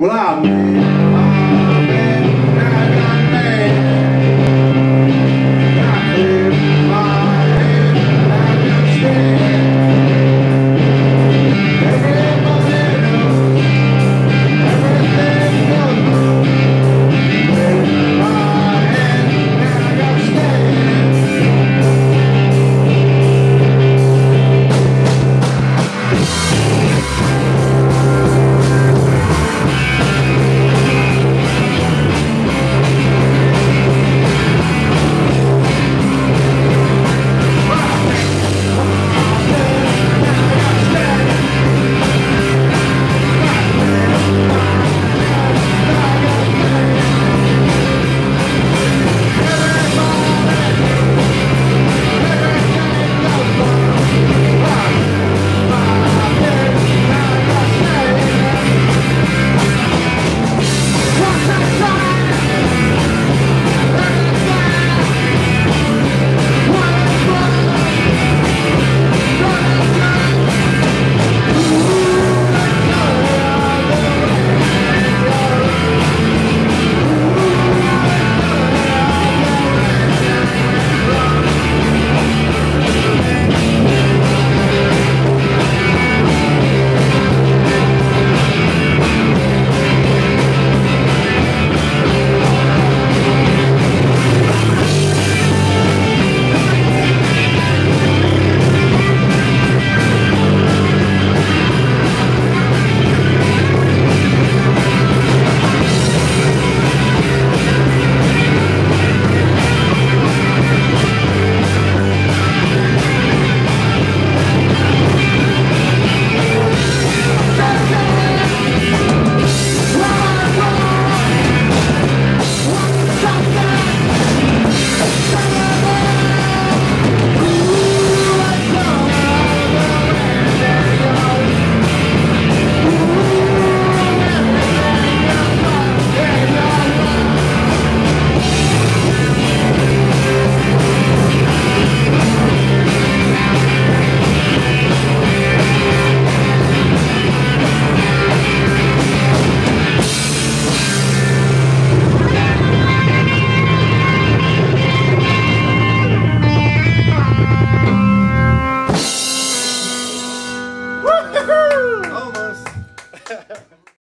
Well, I made my bed